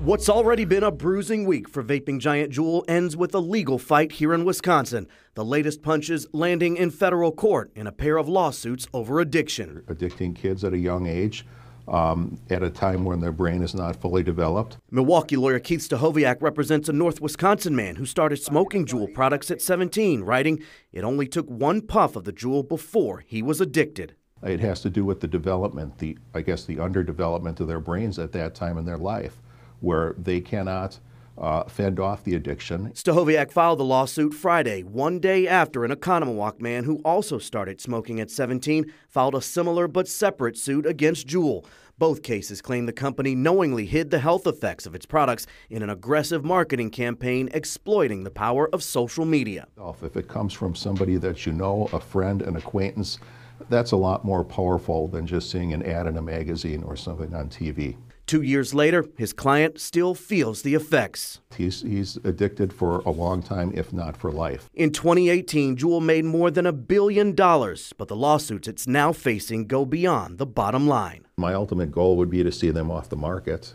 What's already been a bruising week for vaping giant Juul ends with a legal fight here in Wisconsin. The latest punches landing in federal court in a pair of lawsuits over addiction. Addicting kids at a young age um, at a time when their brain is not fully developed. Milwaukee lawyer Keith Stachowiak represents a North Wisconsin man who started smoking Juul products at 17, writing, It only took one puff of the Juul before he was addicted. It has to do with the development, the I guess the underdevelopment of their brains at that time in their life, where they cannot uh, fend off the addiction. Stachowiak filed the lawsuit Friday, one day after an Oconomowoc man who also started smoking at 17 filed a similar but separate suit against Juul. Both cases claim the company knowingly hid the health effects of its products in an aggressive marketing campaign exploiting the power of social media. If it comes from somebody that you know, a friend, an acquaintance, that's a lot more powerful than just seeing an ad in a magazine or something on TV. Two years later, his client still feels the effects. He's, he's addicted for a long time, if not for life. In 2018, Juul made more than a billion dollars, but the lawsuits it's now facing go beyond the bottom line. My ultimate goal would be to see them off the market.